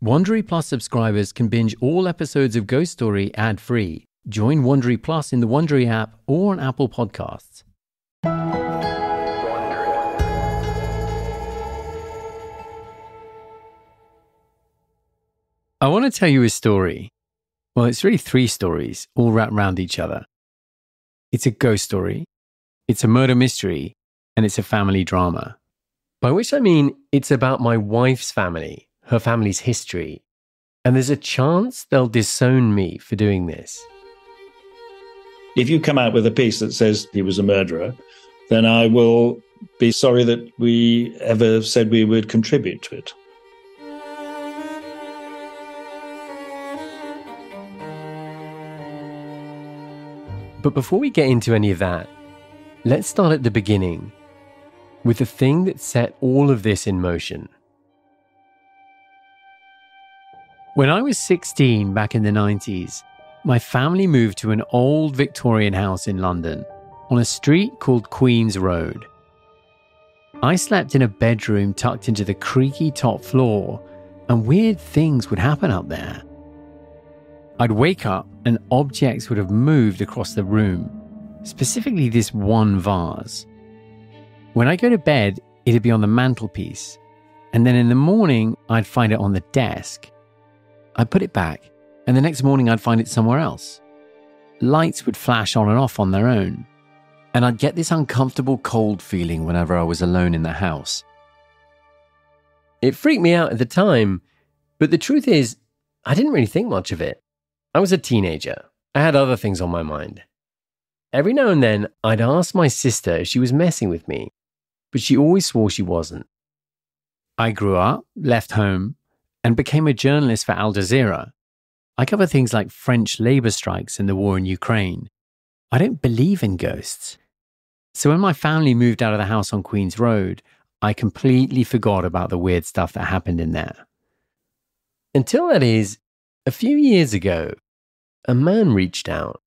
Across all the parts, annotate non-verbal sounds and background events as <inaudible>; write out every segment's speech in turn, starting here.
Wondery Plus subscribers can binge all episodes of Ghost Story ad free. Join Wondery Plus in the Wondery app or on Apple Podcasts. I want to tell you a story. Well, it's really three stories, all wrapped around each other. It's a ghost story, it's a murder mystery, and it's a family drama. By which I mean it's about my wife's family, her family's history, and there's a chance they'll disown me for doing this. If you come out with a piece that says he was a murderer, then I will be sorry that we ever said we would contribute to it. But before we get into any of that, let's start at the beginning with the thing that set all of this in motion. When I was 16 back in the 90s, my family moved to an old Victorian house in London on a street called Queen's Road. I slept in a bedroom tucked into the creaky top floor, and weird things would happen up there. I'd wake up and objects would have moved across the room, specifically this one vase. When I go to bed, it'd be on the mantelpiece, and then in the morning, I'd find it on the desk. I'd put it back, and the next morning, I'd find it somewhere else. Lights would flash on and off on their own, and I'd get this uncomfortable cold feeling whenever I was alone in the house. It freaked me out at the time, but the truth is, I didn't really think much of it. I was a teenager. I had other things on my mind. Every now and then, I'd ask my sister if she was messing with me, but she always swore she wasn't. I grew up, left home, and became a journalist for Al Jazeera. I cover things like French labor strikes and the war in Ukraine. I don't believe in ghosts. So when my family moved out of the house on Queen's Road, I completely forgot about the weird stuff that happened in there. Until that is, a few years ago, a man reached out,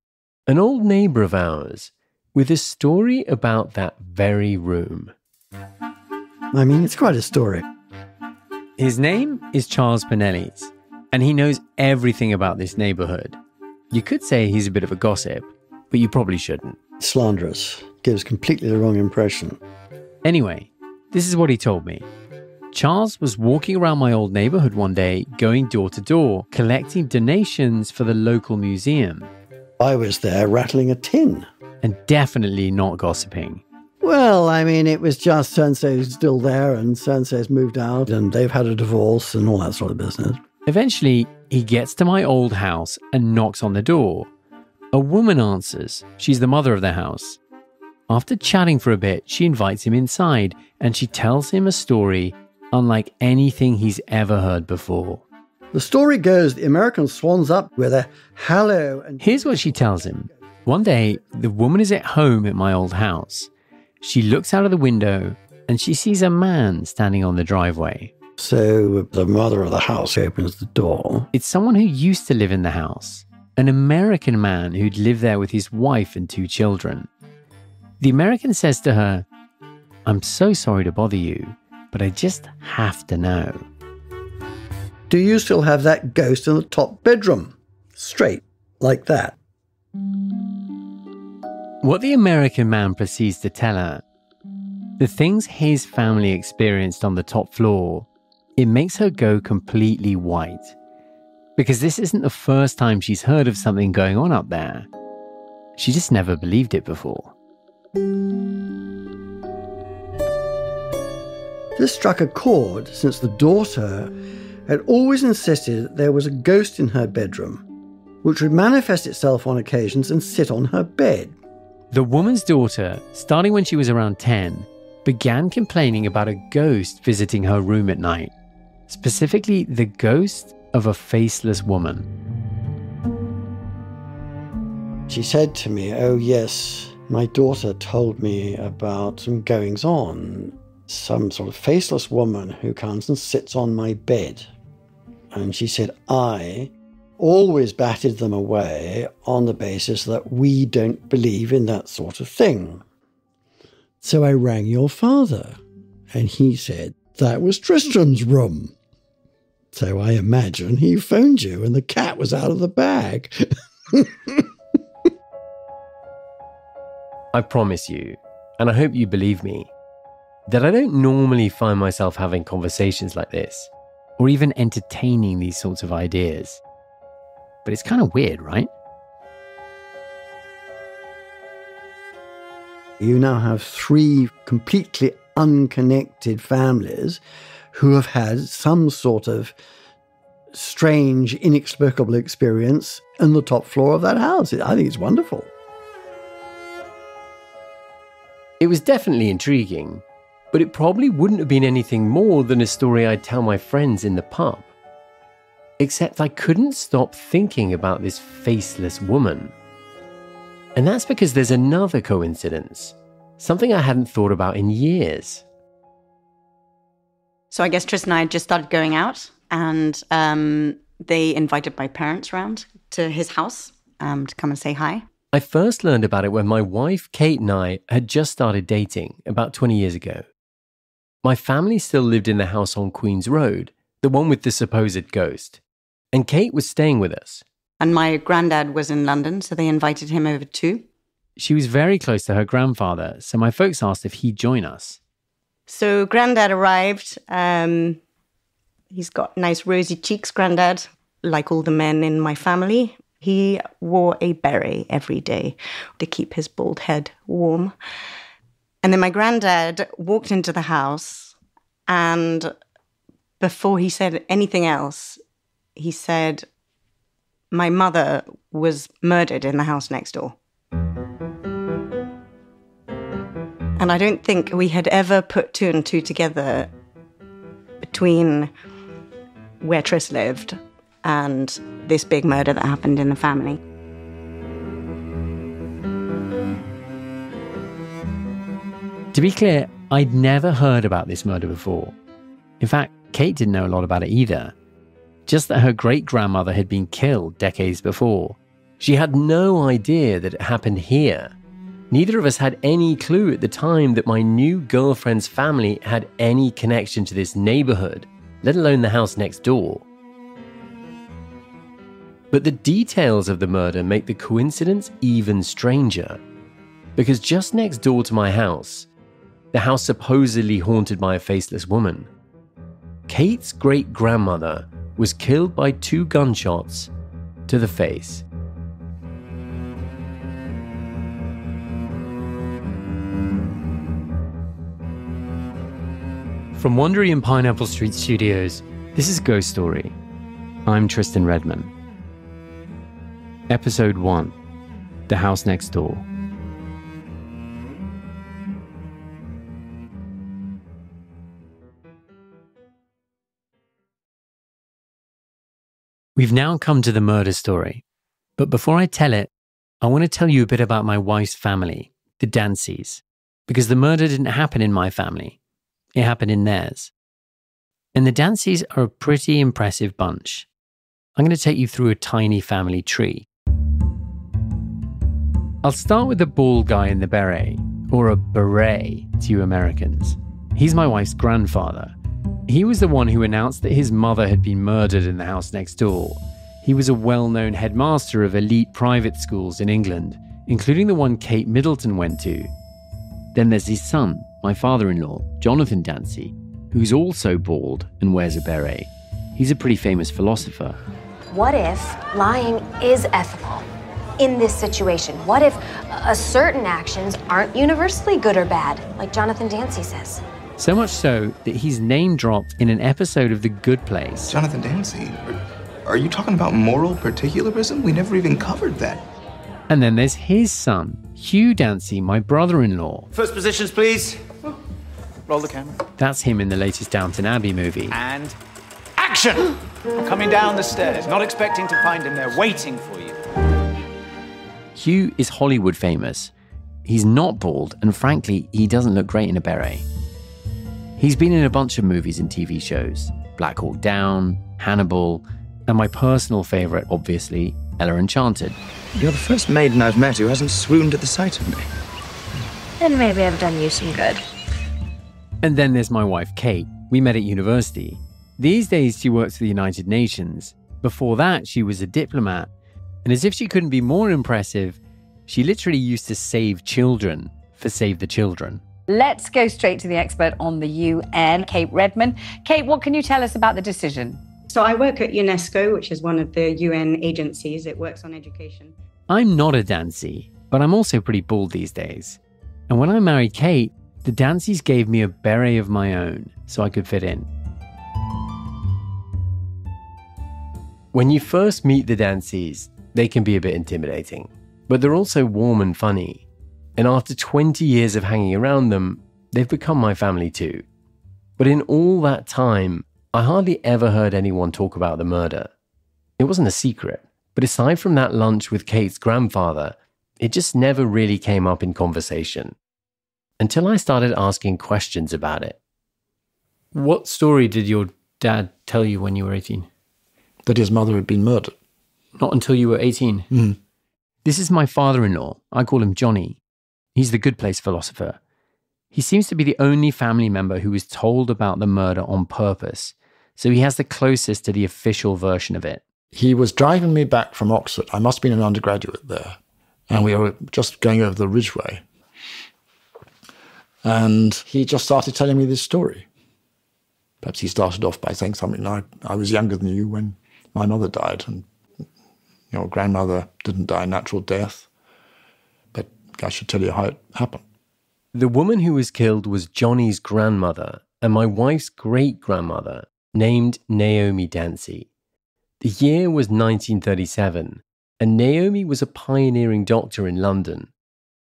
an old neighbor of ours, with a story about that very room. I mean, it's quite a story. His name is Charles Pinellis, and he knows everything about this neighborhood. You could say he's a bit of a gossip, but you probably shouldn't. Slanderous. Gives completely the wrong impression. Anyway, this is what he told me. Charles was walking around my old neighborhood one day, going door to door, collecting donations for the local museum. I was there rattling a tin. And definitely not gossiping. Well, I mean, it was just Sensei's still there, and Sensei's moved out, and they've had a divorce, and all that sort of business. Eventually, he gets to my old house and knocks on the door. A woman answers. She's the mother of the house. After chatting for a bit, she invites him inside and she tells him a story unlike anything he's ever heard before. The story goes the American swans up with a hello and. Here's what she tells him. One day, the woman is at home at my old house. She looks out of the window and she sees a man standing on the driveway. So the mother of the house opens the door. It's someone who used to live in the house, an American man who'd lived there with his wife and two children. The American says to her, I'm so sorry to bother you, but I just have to know. Do you still have that ghost in the top bedroom? Straight, like that. What the American man proceeds to tell her, the things his family experienced on the top floor, it makes her go completely white. Because this isn't the first time she's heard of something going on up there. She just never believed it before. This struck a chord since the daughter had always insisted that there was a ghost in her bedroom, which would manifest itself on occasions and sit on her bed. The woman's daughter, starting when she was around 10, began complaining about a ghost visiting her room at night, specifically the ghost of a faceless woman. She said to me, Oh, yes, my daughter told me about some goings on. Some sort of faceless woman who comes and sits on my bed. And she said, I always batted them away on the basis that we don't believe in that sort of thing. So I rang your father, and he said that was Tristram's room. So I imagine he phoned you and the cat was out of the bag. <laughs> I promise you, and I hope you believe me, that I don't normally find myself having conversations like this, or even entertaining these sorts of ideas. But it's kind of weird, right? You now have three completely unconnected families who have had some sort of strange, inexplicable experience in the top floor of that house. I think it's wonderful. It was definitely intriguing, but it probably wouldn't have been anything more than a story I'd tell my friends in the pub. Except I couldn't stop thinking about this faceless woman. And that's because there's another coincidence, something I hadn't thought about in years. So I guess Tristan and I just started going out, and um, they invited my parents round to his house um, to come and say hi. I first learned about it when my wife, Kate, and I had just started dating about 20 years ago. My family still lived in the house on Queen's Road, the one with the supposed ghost, and Kate was staying with us. And my granddad was in London, so they invited him over too. She was very close to her grandfather, so my folks asked if he'd join us. So granddad arrived. Um, he's got nice rosy cheeks, granddad, like all the men in my family. He wore a beret every day to keep his bald head warm. And then my granddad walked into the house, and before he said anything else, he said, My mother was murdered in the house next door. And I don't think we had ever put two and two together between where Tris lived and this big murder that happened in the family. To be clear, I'd never heard about this murder before. In fact, Kate didn't know a lot about it either. Just that her great grandmother had been killed decades before. She had no idea that it happened here Neither of us had any clue at the time that my new girlfriend's family had any connection to this neighborhood, let alone the house next door. But the details of the murder make the coincidence even stranger. Because just next door to my house, the house supposedly haunted by a faceless woman, Kate's great grandmother was killed by two gunshots to the face. From Wondery and Pineapple Street Studios, this is Ghost Story. I'm Tristan Redman. Episode 1 The House Next Door. We've now come to the murder story. But before I tell it, I want to tell you a bit about my wife's family, the Dancys, because the murder didn't happen in my family. It happened in theirs. And the Dancys are a pretty impressive bunch. I'm going to take you through a tiny family tree. I'll start with the bald guy in the beret, or a beret to you Americans. He's my wife's grandfather. He was the one who announced that his mother had been murdered in the house next door. He was a well known headmaster of elite private schools in England, including the one Kate Middleton went to. Then there's his son, my father in law, Jonathan Dancy, who's also bald and wears a beret. He's a pretty famous philosopher. What if lying is ethical in this situation? What if uh, certain actions aren't universally good or bad, like Jonathan Dancy says? So much so that he's name dropped in an episode of The Good Place. Jonathan Dancy, are, are you talking about moral particularism? We never even covered that. And then there's his son, Hugh Dancy, my brother in law. First positions, please. Oh, roll the camera. That's him in the latest Downton Abbey movie. And action! <gasps> Coming down the stairs, not expecting to find him there, waiting for you. Hugh is Hollywood famous. He's not bald, and frankly, he doesn't look great in a beret. He's been in a bunch of movies and TV shows Black Hawk Down, Hannibal, and my personal favourite, obviously, Ella Enchanted. You're the first maiden I've met who hasn't swooned at the sight of me. Then maybe I've done you some good. And then there's my wife, Kate. We met at university. These days, she works for the United Nations. Before that, she was a diplomat. And as if she couldn't be more impressive, she literally used to save children for Save the Children. Let's go straight to the expert on the UN, Kate Redman. Kate, what can you tell us about the decision? So, I work at UNESCO, which is one of the UN agencies. It works on education. I'm not a Dancy, but I'm also pretty bald these days. And when I married Kate, the Dancies gave me a beret of my own so I could fit in. When you first meet the Dancies, they can be a bit intimidating, but they're also warm and funny. And after 20 years of hanging around them, they've become my family too. But in all that time, I hardly ever heard anyone talk about the murder. It wasn't a secret, but aside from that lunch with Kate's grandfather, it just never really came up in conversation. Until I started asking questions about it. What story did your dad tell you when you were 18? That his mother had been murdered. Not until you were 18? Mm. This is my father in law. I call him Johnny. He's the good place philosopher. He seems to be the only family member who was told about the murder on purpose, so he has the closest to the official version of it. He was driving me back from Oxford. I must have been an undergraduate there. And we were just going over the Ridgeway. And he just started telling me this story. Perhaps he started off by saying something like, I was younger than you when my mother died, and your grandmother didn't die a natural death. I should tell you how it happened. The woman who was killed was Johnny's grandmother and my wife's great grandmother, named Naomi Dancy. The year was 1937, and Naomi was a pioneering doctor in London.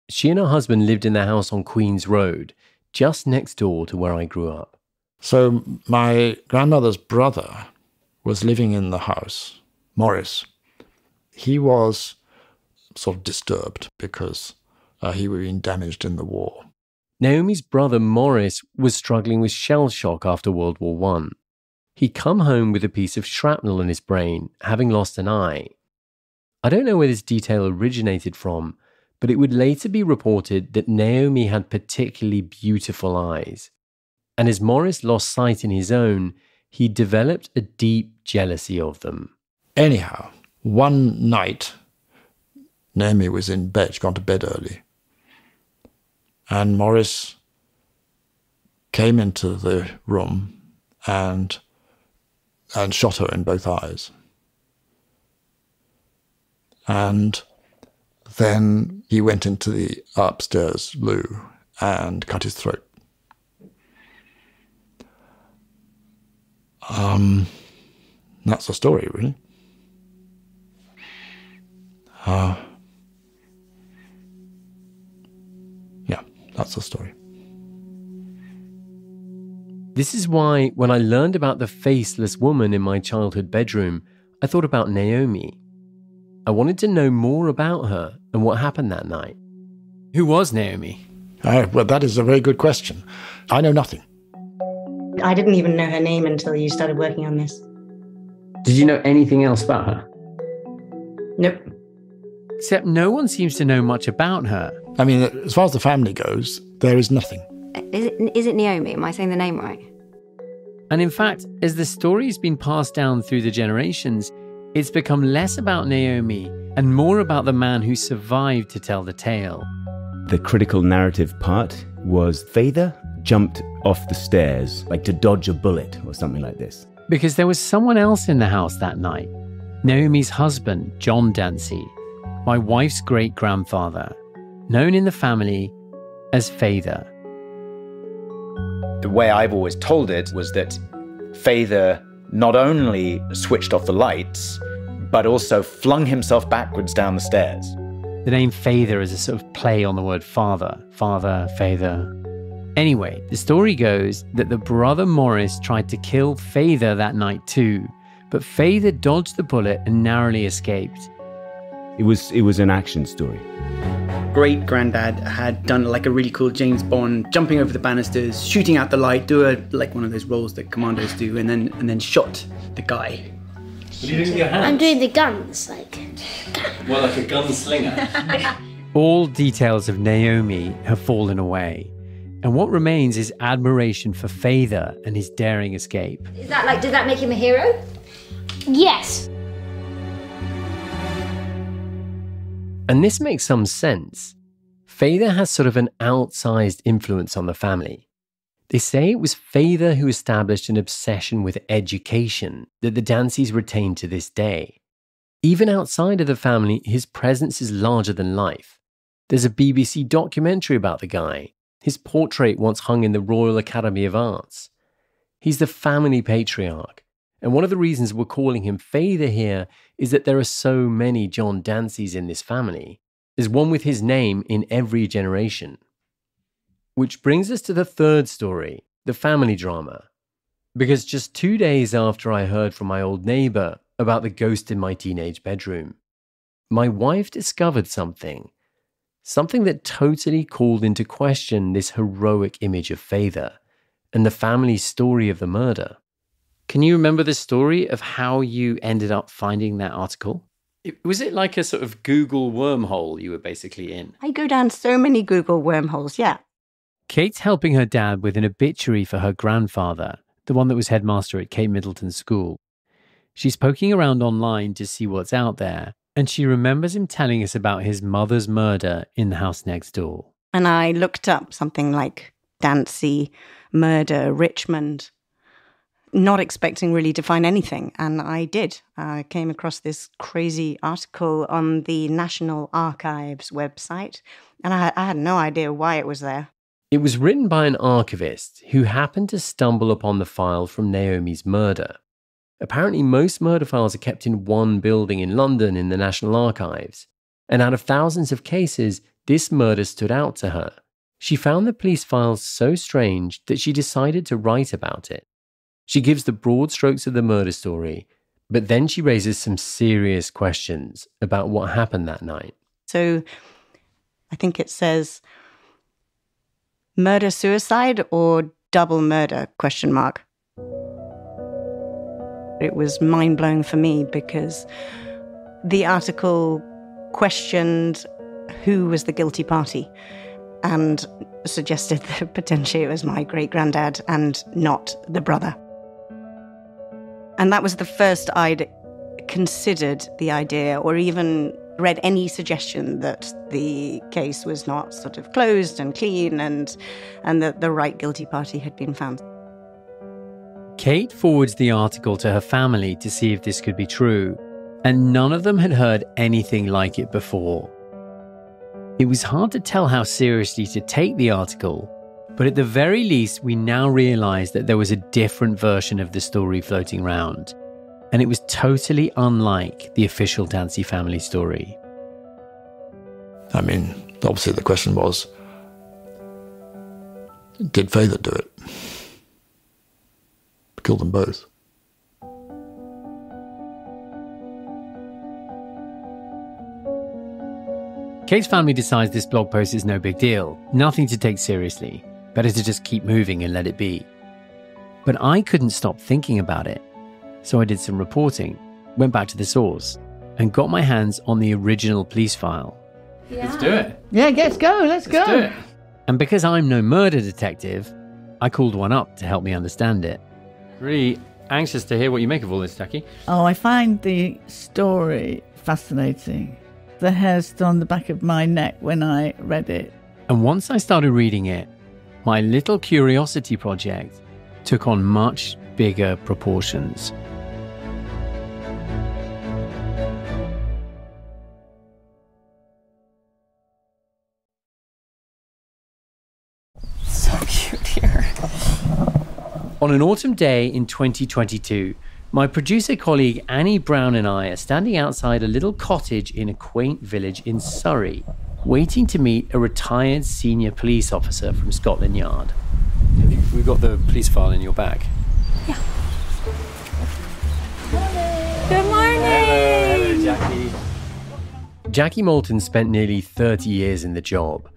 She and her husband lived in their house on Queen's Road, just next door to where I grew up. So, my grandmother's brother was living in the house, Morris. He was sort of disturbed because uh, he had been damaged in the war. Naomi's brother Morris was struggling with shell shock after World War One. He'd come home with a piece of shrapnel in his brain, having lost an eye. I don't know where this detail originated from, but it would later be reported that Naomi had particularly beautiful eyes. And as Morris lost sight in his own, he developed a deep jealousy of them. Anyhow, one night, Naomi was in bed, she'd gone to bed early. And Morris came into the room and and shot her in both eyes. And then he went into the upstairs loo and cut his throat. Um, that's the story, really. Uh, that's the story. This is why, when I learned about the faceless woman in my childhood bedroom, I thought about Naomi. I wanted to know more about her and what happened that night. Who was Naomi? Uh, well, that is a very good question. I know nothing. I didn't even know her name until you started working on this. Did you know anything else about her? Nope. Except no one seems to know much about her. I mean, as far as the family goes, there is nothing. Is it, is it Naomi? Am I saying the name right? And in fact, as the story's been passed down through the generations, it's become less about Naomi and more about the man who survived to tell the tale. The critical narrative part was Fayther jumped off the stairs, like to dodge a bullet or something like this. Because there was someone else in the house that night Naomi's husband, John Dancy, my wife's great grandfather, known in the family as Fayther. The way I've always told it was that Fayther not only switched off the lights, but also flung himself backwards down the stairs. The name Fayther is a sort of play on the word father. Father, Fayther. Anyway, the story goes that the brother Morris tried to kill Fayther that night too, but Fayther dodged the bullet and narrowly escaped. It was it was an action story. Great granddad had done like a really cool James Bond, jumping over the banisters, shooting out the light, do a like one of those rolls that commandos do, and then and then shot the guy. What are you doing with your hands? I'm doing the guns, like. Well, like a gunslinger. <laughs> All details of Naomi have fallen away. And what remains is admiration for Fayther and his daring escape. Is that like, did that make him a hero? Yes. And this makes some sense. Fayther has sort of an outsized influence on the family. They say it was Fayther who established an obsession with education that the Dancies retain to this day. Even outside of the family, his presence is larger than life. There's a BBC documentary about the guy. His portrait once hung in the Royal Academy of Arts. He's the family patriarch. And one of the reasons we're calling him Fayther here is that there are so many John Dancies in this family. There's one with his name in every generation. Which brings us to the third story the family drama. Because just two days after I heard from my old neighbor about the ghost in my teenage bedroom, my wife discovered something. Something that totally called into question this heroic image of Fayther and the family's story of the murder. Can you remember the story of how you ended up finding that article? Was it like a sort of Google wormhole you were basically in? I go down so many Google wormholes, yeah. Kate's helping her dad with an obituary for her grandfather, the one that was headmaster at Kate Middleton School. She's poking around online to see what's out there, and she remembers him telling us about his mother's murder in the house next door. And I looked up something like Dancy, murder, Richmond, not expecting really to find anything. And I did. I came across this crazy article on the National Archives website, and I, I had no idea why it was there. It was written by an archivist who happened to stumble upon the file from Naomi's murder. Apparently, most murder files are kept in one building in London in the National Archives. And out of thousands of cases, this murder stood out to her. She found the police files so strange that she decided to write about it. She gives the broad strokes of the murder story, but then she raises some serious questions about what happened that night. So I think it says murder suicide or double murder question mark. It was mind blowing for me because the article questioned who was the guilty party and suggested <laughs> that potentially it was my great granddad and not the brother. And that was the first I'd considered the idea or even read any suggestion that the case was not sort of closed and clean and and that the right guilty party had been found. Kate forwards the article to her family to see if this could be true, and none of them had heard anything like it before. It was hard to tell how seriously to take the article, but at the very least, we now realize that there was a different version of the story floating around, and it was totally unlike the official Dancy family story. I mean, obviously, the question was did Fayther do it? Kill them both. Kate's family decides this blog post is no big deal, nothing to take seriously. Better to just keep moving and let it be. But I couldn't stop thinking about it. So I did some reporting, went back to the source, and got my hands on the original police file. Yeah. Let's do it. Yeah, let's go. Let's, go. let's go. And because I'm no murder detective, I called one up to help me understand it. Really anxious to hear what you make of all this, Jackie. Oh, I find the story fascinating. The hair stood on the back of my neck when I read it. And once I started reading it, my little curiosity project took on much bigger proportions. So cute here. On an autumn day in 2022, my producer colleague Annie Brown and I are standing outside a little cottage in a quaint village in Surrey waiting to meet a retired senior police officer from Scotland Yard. We've got the police file in your bag. Yeah. Good morning. Hello, Jackie. Jackie Malton spent nearly 30 years in the job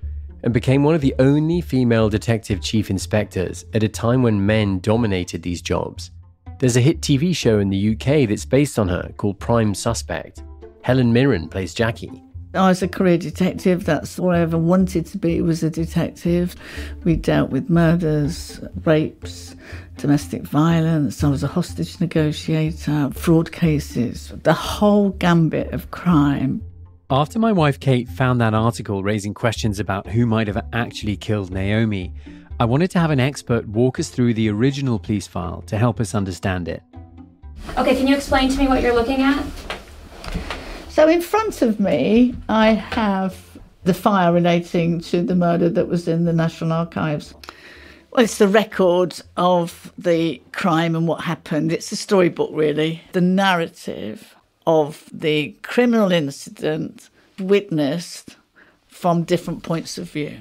and became one of the only female detective chief inspectors at a time when men dominated these jobs. There's a hit TV show in the UK that's based on her called Prime Suspect. Helen Mirren plays Jackie. I was a career detective. That's all I ever wanted to be was a detective. We dealt with murders, rapes, domestic violence. I was a hostage negotiator, fraud cases, the whole gambit of crime. After my wife Kate found that article raising questions about who might have actually killed Naomi, I wanted to have an expert walk us through the original police file to help us understand it. Okay, can you explain to me what you're looking at? So in front of me, I have the file relating to the murder that was in the National Archives. Well, it's the record of the crime and what happened. It's a storybook, really. The narrative of the criminal incident witnessed from different points of view.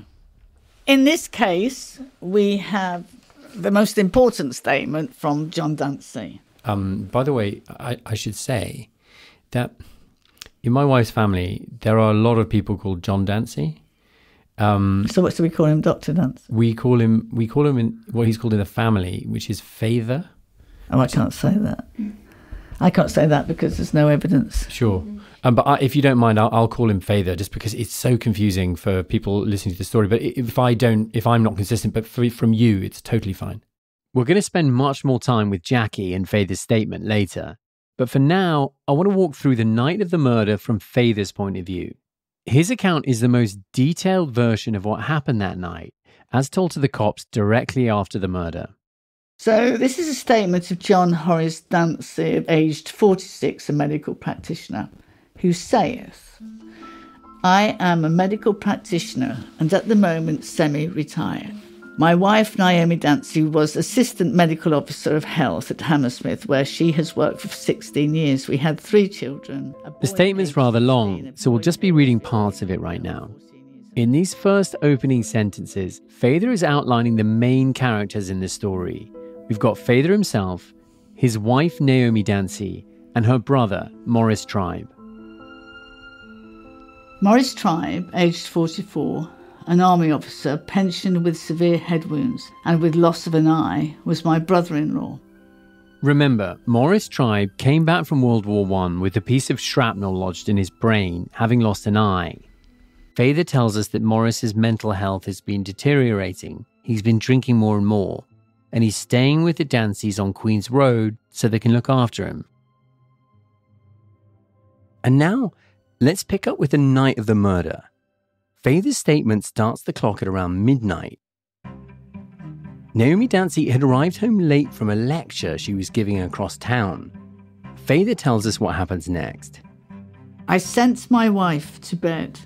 In this case, we have the most important statement from John Dancy. Um, by the way, I, I should say that in my wife's family, there are a lot of people called John Dancy. Um, so what do we call him, Doctor Dancy? We call him. We call him in what he's called in the family, which is Father. Oh, I can't say that. I can't say that because there's no evidence. Sure. Um, but I, if you don't mind, I'll, I'll, call him Father just because it's so confusing for people listening to the story. But if I don't, if I'm not consistent, but for, from you, it's totally fine. We're going to spend much more time with Jackie and Father's statement later. But for now, I want to walk through the night of the murder from Father's point of view. His account is the most detailed version of what happened that night, as told to the cops directly after the murder. So, this is a statement of John Horace Dancy, aged 46, a medical practitioner, who saith, I am a medical practitioner and at the moment semi retired. My wife, Naomi Dancy, was Assistant Medical Officer of Health at Hammersmith, where she has worked for 16 years. We had three children. The statement's rather long, so we'll just be reading parts of it right now. In these first opening sentences, Father is outlining the main characters in the story. We've got Father himself, his wife Naomi Dancy, and her brother, Morris Tribe. Morris Tribe, aged 44, an army officer, pensioned with severe head wounds and with loss of an eye, was my brother in law. Remember, Morris Tribe came back from World War I with a piece of shrapnel lodged in his brain, having lost an eye. Father tells us that Morris's mental health has been deteriorating. He's been drinking more and more, and he's staying with the Dancys on Queen's Road so they can look after him. And now, let's pick up with the night of the murder. Father's statement starts the clock at around midnight. Naomi Dancy had arrived home late from a lecture she was giving across town. Father tells us what happens next. I sent my wife to bed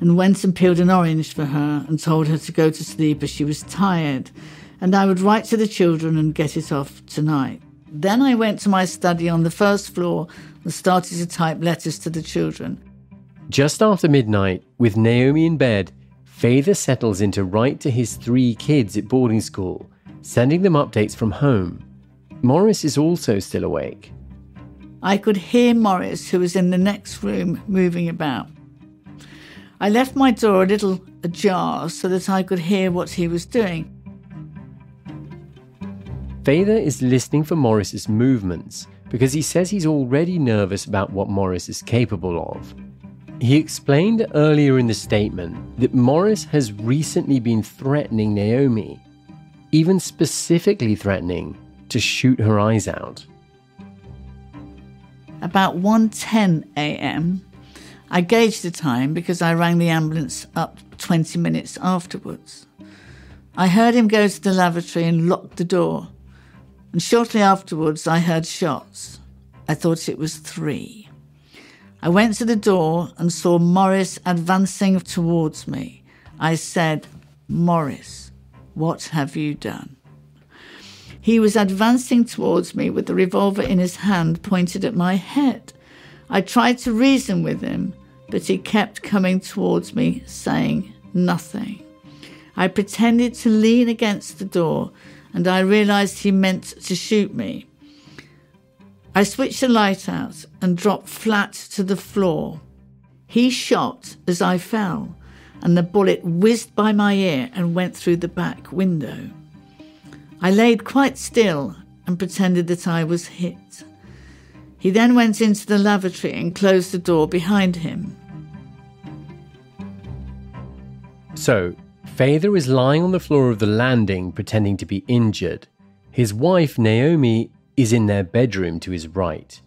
and went and peeled an orange for her and told her to go to sleep as she was tired and I would write to the children and get it off tonight. Then I went to my study on the first floor and started to type letters to the children. Just after midnight, with Naomi in bed, Father settles in to write to his three kids at boarding school, sending them updates from home. Morris is also still awake. I could hear Morris, who was in the next room, moving about. I left my door a little ajar so that I could hear what he was doing. Father is listening for Morris's movements because he says he's already nervous about what Morris is capable of. He explained earlier in the statement that Morris has recently been threatening Naomi, even specifically threatening to shoot her eyes out. About 1:10 a.m., I gauged the time because I rang the ambulance up 20 minutes afterwards. I heard him go to the lavatory and lock the door, and shortly afterwards I heard shots. I thought it was three. I went to the door and saw Morris advancing towards me. I said, Morris, what have you done? He was advancing towards me with the revolver in his hand pointed at my head. I tried to reason with him, but he kept coming towards me, saying nothing. I pretended to lean against the door, and I realized he meant to shoot me. I switched the light out and dropped flat to the floor. He shot as I fell, and the bullet whizzed by my ear and went through the back window. I laid quite still and pretended that I was hit. He then went into the lavatory and closed the door behind him. So, Fayther is lying on the floor of the landing pretending to be injured. His wife, Naomi, is in their bedroom to his right.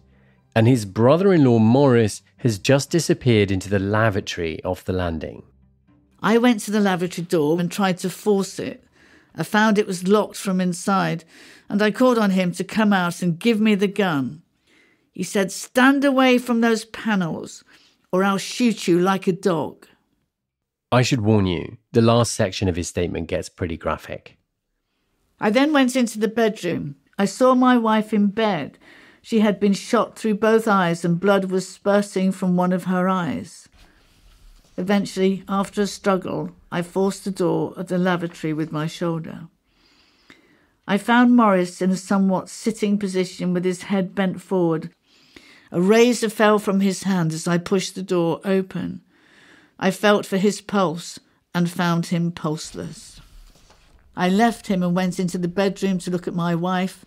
And his brother in law, Morris, has just disappeared into the lavatory off the landing. I went to the lavatory door and tried to force it. I found it was locked from inside, and I called on him to come out and give me the gun. He said, Stand away from those panels, or I'll shoot you like a dog. I should warn you, the last section of his statement gets pretty graphic. I then went into the bedroom. I saw my wife in bed. She had been shot through both eyes and blood was spurting from one of her eyes. Eventually, after a struggle, I forced the door of the lavatory with my shoulder. I found Morris in a somewhat sitting position with his head bent forward. A razor fell from his hand as I pushed the door open. I felt for his pulse and found him pulseless. I left him and went into the bedroom to look at my wife.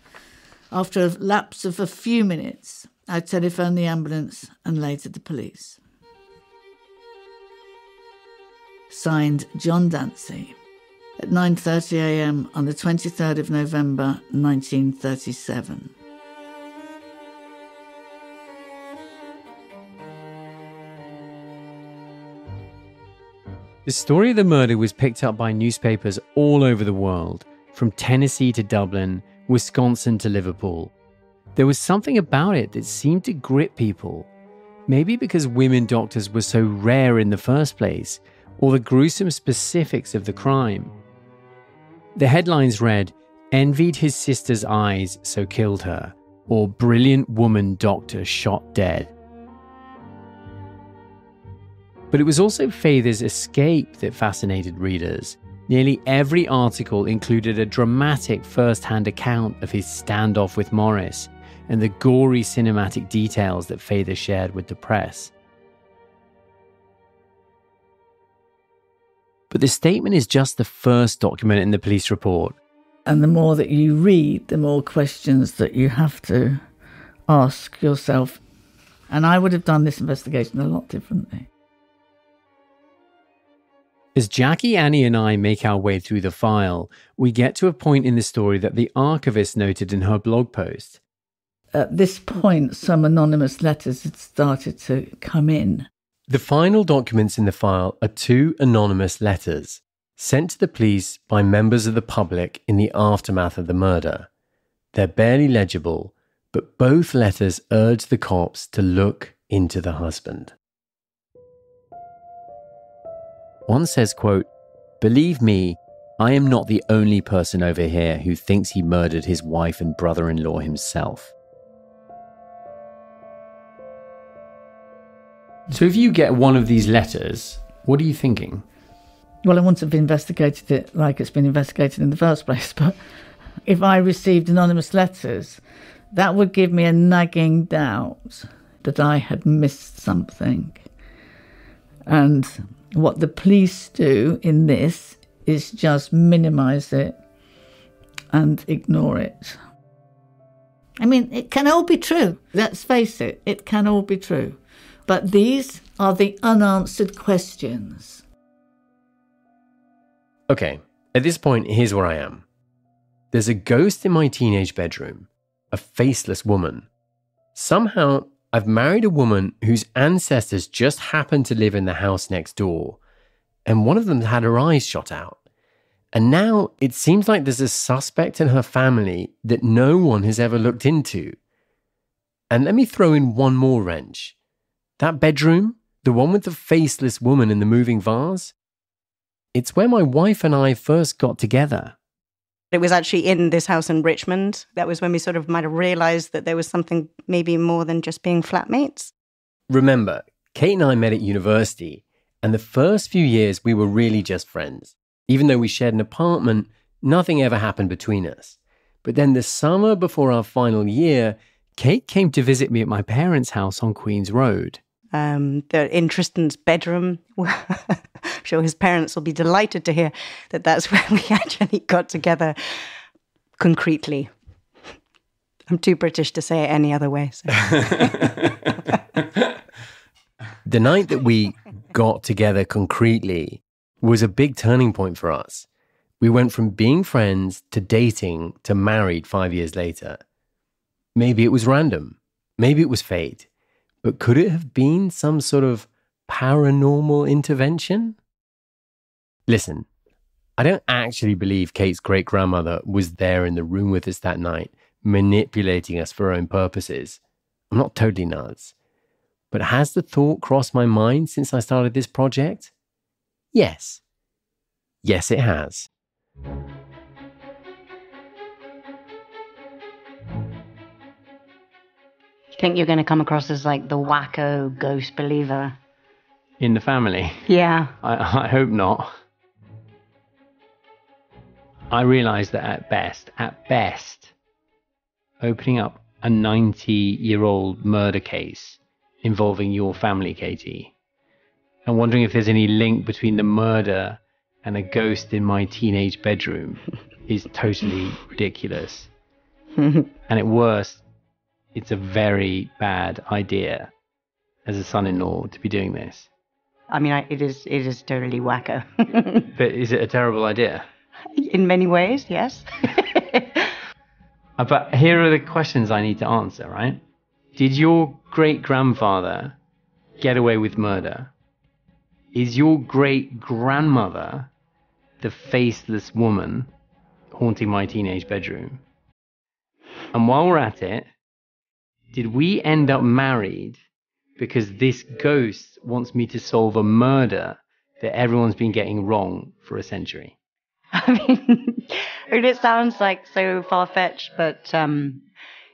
After a lapse of a few minutes, I telephoned the ambulance and later the police. Signed John Dancy at 9:30 a.m. on the 23rd of November 1937. The story of the murder was picked up by newspapers all over the world, from Tennessee to Dublin, Wisconsin to Liverpool. There was something about it that seemed to grip people. Maybe because women doctors were so rare in the first place, or the gruesome specifics of the crime. The headlines read, Envied his sister's eyes, so killed her, or Brilliant woman doctor shot dead. But it was also Fayther's escape that fascinated readers. Nearly every article included a dramatic first hand account of his standoff with Morris and the gory cinematic details that Fayther shared with the press. But the statement is just the first document in the police report. And the more that you read, the more questions that you have to ask yourself. And I would have done this investigation a lot differently. As Jackie, Annie, and I make our way through the file, we get to a point in the story that the archivist noted in her blog post. At this point, some anonymous letters had started to come in. The final documents in the file are two anonymous letters sent to the police by members of the public in the aftermath of the murder. They're barely legible, but both letters urge the cops to look into the husband. One says, quote, Believe me, I am not the only person over here who thinks he murdered his wife and brother in law himself. So if you get one of these letters, what are you thinking? Well, I wouldn't have investigated it like it's been investigated in the first place, <laughs> but if I received anonymous letters, that would give me a nagging doubt that I had missed something. And what the police do in this is just minimize it and ignore it. I mean, it can all be true. Let's face it, it can all be true. But these are the unanswered questions. Okay, at this point, here's where I am. There's a ghost in my teenage bedroom, a faceless woman. Somehow, I've married a woman whose ancestors just happened to live in the house next door, and one of them had her eyes shot out. And now it seems like there's a suspect in her family that no one has ever looked into. And let me throw in one more wrench. That bedroom, the one with the faceless woman in the moving vase, it's where my wife and I first got together. It was actually in this house in Richmond. That was when we sort of might have realized that there was something maybe more than just being flatmates. Remember, Kate and I met at university, and the first few years we were really just friends. Even though we shared an apartment, nothing ever happened between us. But then the summer before our final year, Kate came to visit me at my parents' house on Queen's Road. Um, they're in Tristan's bedroom. I'm sure <laughs> his parents will be delighted to hear that that's <laughs> where we actually got together concretely. I'm too British to say it any other way. So. <laughs> the night that we got together concretely was a big turning point for us. We went from being friends to dating to married five years later. Maybe it was random. Maybe it was fate. But could it have been some sort of paranormal intervention? Listen, I don't actually believe Kate's great grandmother was there in the room with us that night, manipulating us for her own purposes. I'm not totally nuts. But has the thought crossed my mind since I started this project? Yes. Yes, it has. You think you're going to come across as like the wacko ghost believer? In the family? Yeah. I, I hope not. I realize that at best, at best, opening up a 90 year old murder case involving your family, Katie, and wondering if there's any link between the murder and a ghost in my teenage bedroom is totally ridiculous. <laughs> and at worst, it's a very bad idea as a son-in-law to be doing this. I mean, I, it is it is totally wacko. <laughs> but is it a terrible idea? In many ways, yes. <laughs> Uh, but here are the questions I need to answer, right? Did your great grandfather get away with murder? Is your great grandmother the faceless woman haunting my teenage bedroom? And while we're at it, did we end up married because this ghost wants me to solve a murder that everyone's been getting wrong for a century? <laughs> I mean, it sounds like so far fetched, but um,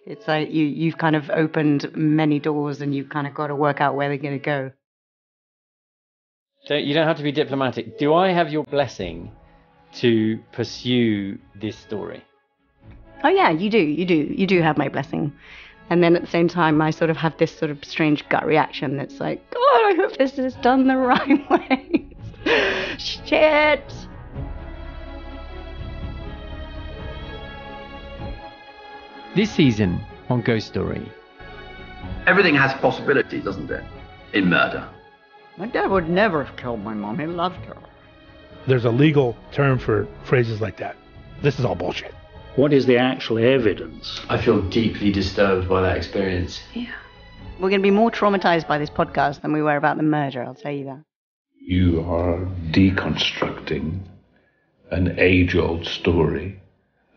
it's like you you've kind of opened many doors, and you've kind of got to work out where they're going to go. So you don't have to be diplomatic. Do I have your blessing to pursue this story? Oh yeah, you do, you do, you do have my blessing. And then at the same time, I sort of have this sort of strange gut reaction that's like, God, I hope this is done the <laughs> right way. <laughs> Shit. This season on Ghost Story. Everything has possibility, doesn't it? In murder. My dad would never have killed my mom. He loved her. There's a legal term for phrases like that. This is all bullshit. What is the actual evidence? I feel deeply disturbed by that experience. Yeah. We're going to be more traumatized by this podcast than we were about the murder, I'll tell you that. You are deconstructing an age old story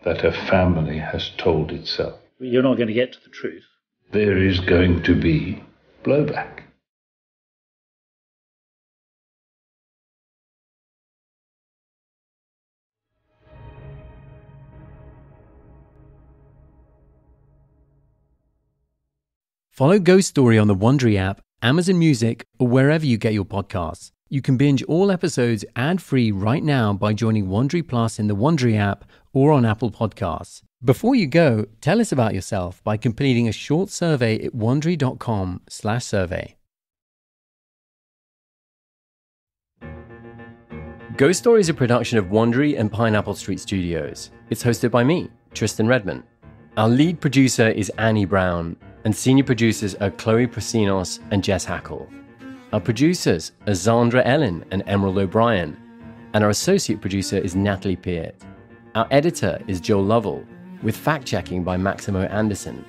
that a family has told itself. You're not going to get to the truth. There is going to be blowback. Follow Ghost Story on the Wondery app, Amazon Music, or wherever you get your podcasts. You can binge all episodes ad-free right now by joining Wondery Plus in the Wondery app or on Apple Podcasts. Before you go, tell us about yourself by completing a short survey at wondery.com/survey. Ghost Story is a production of Wondery and Pineapple Street Studios. It's hosted by me, Tristan Redman. Our lead producer is Annie Brown, and senior producers are Chloe Prasinos and Jess Hackle. Our producers are Zandra Ellen and Emerald O'Brien, and our associate producer is Natalie Peart. Our editor is Joel Lovell, with fact checking by Maximo Anderson.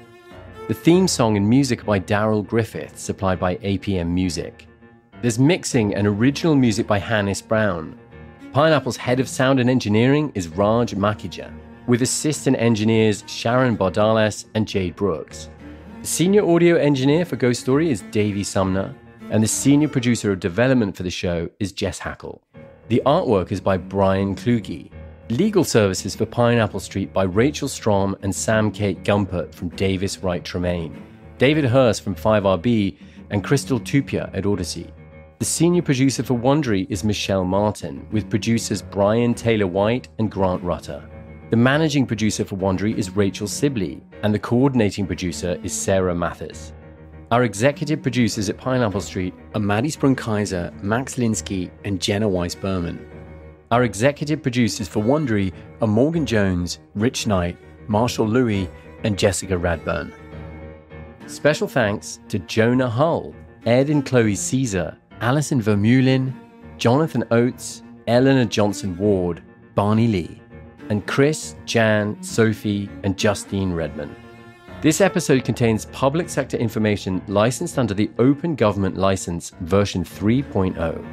The theme song and music by Daryl Griffith, supplied by APM Music. There's mixing and original music by Hannis Brown. Pineapple's head of sound and engineering is Raj Makhija, with assistant engineers Sharon Bardales and Jade Brooks. Senior audio engineer for Ghost Story is Davey Sumner, and the senior producer of development for the show is Jess Hackle. The artwork is by Brian Kluge. Legal services for Pineapple Street by Rachel Strom and Sam Kate Gumpert from Davis Wright Tremaine, David Hurst from 5RB, and Crystal Tupia at Odyssey. The senior producer for Wondery is Michelle Martin, with producers Brian Taylor White and Grant Rutter. The managing producer for Wondery is Rachel Sibley, and the coordinating producer is Sarah Mathis. Our executive producers at Pineapple Street are Maddie Sprung-Keyser, Max Linsky, and Jenna Weiss Berman. Our executive producers for Wondery are Morgan Jones, Rich Knight, Marshall Lewy, and Jessica Radburn. Special thanks to Jonah Hull, Ed and Chloe Caesar, Alison Vermeulen, Jonathan Oates, Eleanor Johnson Ward, Barney Lee, and Chris, Jan, Sophie, and Justine Redman. This episode contains public sector information licensed under the Open Government License version 3.0.